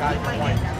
guy point.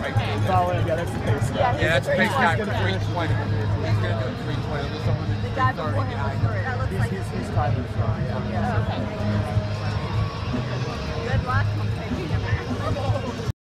Right? Following, yeah, that's the pace. Yeah, Yeah, that's a pace guy for 320. He's going to do 320. There's someone The guy before him was behind. third. That looks He's, like he's, he's timing. Yeah, okay.